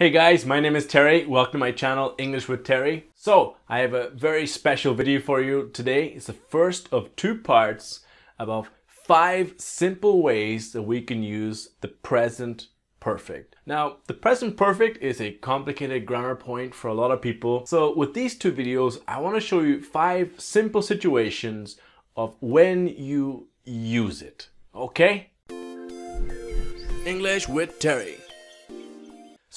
Hey guys, my name is Terry. Welcome to my channel, English with Terry. So, I have a very special video for you today. It's the first of two parts about five simple ways that we can use the present perfect. Now, the present perfect is a complicated grammar point for a lot of people. So with these two videos, I want to show you five simple situations of when you use it. Okay? English with Terry.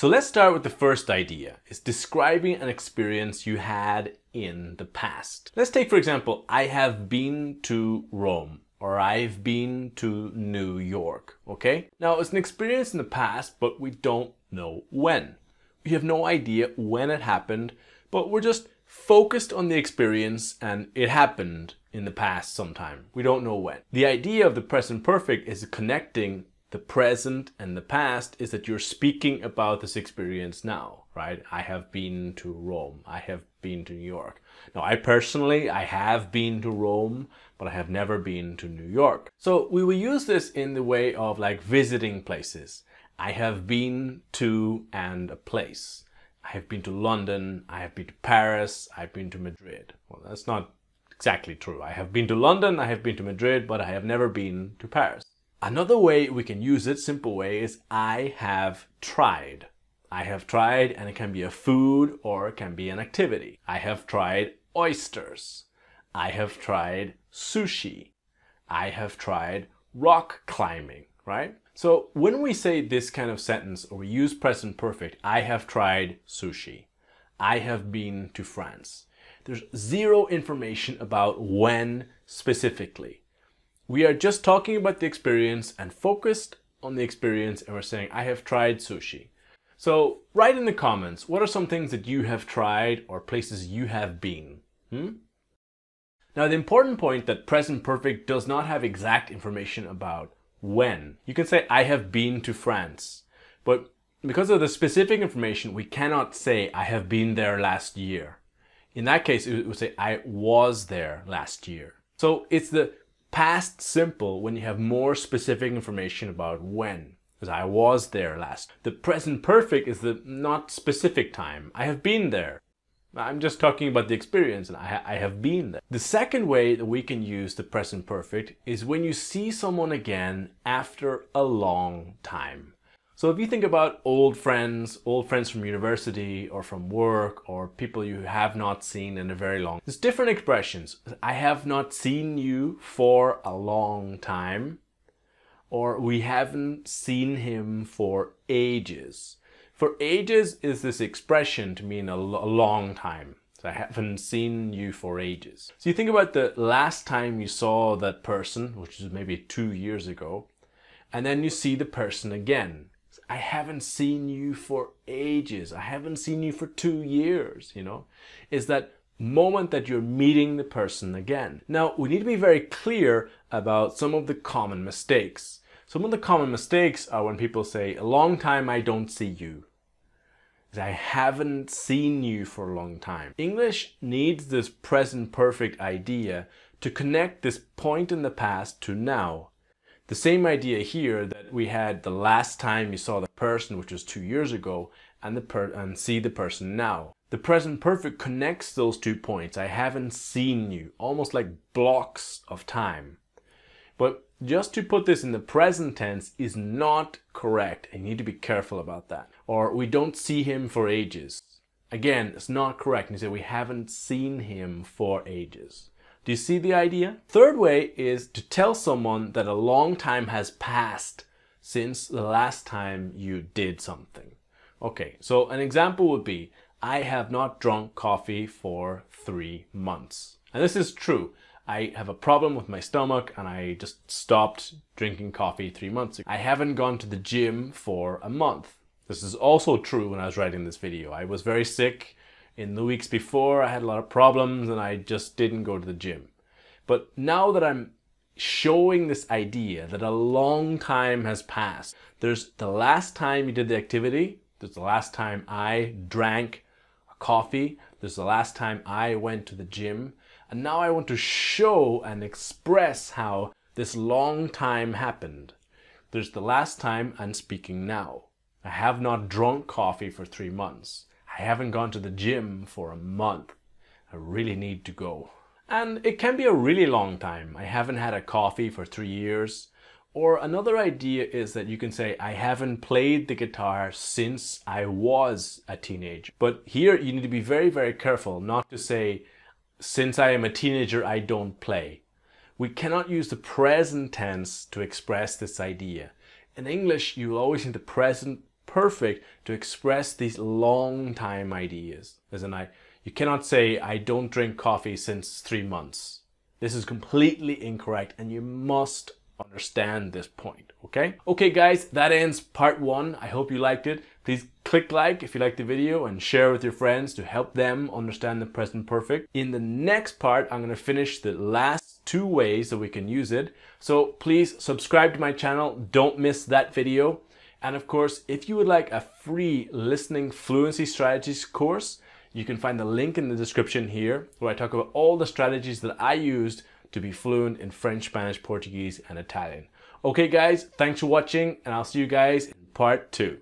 So let's start with the first idea. It's describing an experience you had in the past. Let's take for example, I have been to Rome or I've been to New York, okay? Now it's an experience in the past, but we don't know when. We have no idea when it happened, but we're just focused on the experience and it happened in the past sometime. We don't know when. The idea of the present perfect is connecting the present and the past is that you're speaking about this experience now, right? I have been to Rome. I have been to New York. Now, I personally, I have been to Rome, but I have never been to New York. So we will use this in the way of like visiting places. I have been to and a place. I have been to London. I have been to Paris. I've been to Madrid. Well, that's not exactly true. I have been to London. I have been to Madrid, but I have never been to Paris. Another way we can use it, simple way, is I have tried. I have tried, and it can be a food or it can be an activity. I have tried oysters. I have tried sushi. I have tried rock climbing, right? So when we say this kind of sentence or we use present perfect, I have tried sushi. I have been to France. There's zero information about when specifically. We are just talking about the experience and focused on the experience and we're saying, I have tried sushi. So write in the comments, what are some things that you have tried or places you have been? Hmm? Now the important point that present perfect does not have exact information about when. You can say, I have been to France, but because of the specific information, we cannot say, I have been there last year. In that case, it would say, I was there last year. So it's the past simple when you have more specific information about when. Because I was there last. The present perfect is the not specific time. I have been there. I'm just talking about the experience and I, I have been there. The second way that we can use the present perfect is when you see someone again after a long time. So if you think about old friends, old friends from university or from work or people you have not seen in a very long, there's different expressions. I have not seen you for a long time or we haven't seen him for ages. For ages is this expression to mean a, a long time. So I haven't seen you for ages. So you think about the last time you saw that person, which is maybe two years ago, and then you see the person again I haven't seen you for ages. I haven't seen you for two years, you know, is that moment that you're meeting the person again. Now, we need to be very clear about some of the common mistakes. Some of the common mistakes are when people say, a long time I don't see you. I haven't seen you for a long time. English needs this present perfect idea to connect this point in the past to now. The same idea here that we had the last time you saw the person, which was two years ago, and, the per and see the person now. The present perfect connects those two points. I haven't seen you, almost like blocks of time. But just to put this in the present tense is not correct. You need to be careful about that. Or we don't see him for ages. Again, it's not correct. You say we haven't seen him for ages. Do you see the idea? Third way is to tell someone that a long time has passed since the last time you did something. Okay, so an example would be, I have not drunk coffee for three months. And this is true. I have a problem with my stomach and I just stopped drinking coffee three months ago. I haven't gone to the gym for a month. This is also true when I was writing this video. I was very sick in the weeks before, I had a lot of problems and I just didn't go to the gym. But now that I'm showing this idea that a long time has passed, there's the last time you did the activity, there's the last time I drank a coffee, there's the last time I went to the gym, and now I want to show and express how this long time happened. There's the last time I'm speaking now. I have not drunk coffee for three months. I haven't gone to the gym for a month. I really need to go. And it can be a really long time. I haven't had a coffee for three years. Or another idea is that you can say, I haven't played the guitar since I was a teenager. But here you need to be very, very careful not to say, since I am a teenager, I don't play. We cannot use the present tense to express this idea. In English, you always need the present perfect to express these long time ideas. isn't I, you cannot say, I don't drink coffee since three months. This is completely incorrect and you must understand this point, okay? Okay guys, that ends part one. I hope you liked it. Please click like if you liked the video and share with your friends to help them understand the present perfect. In the next part, I'm gonna finish the last two ways that we can use it. So please subscribe to my channel. Don't miss that video. And of course, if you would like a free listening fluency strategies course, you can find the link in the description here where I talk about all the strategies that I used to be fluent in French, Spanish, Portuguese, and Italian. Okay guys, thanks for watching and I'll see you guys in part two.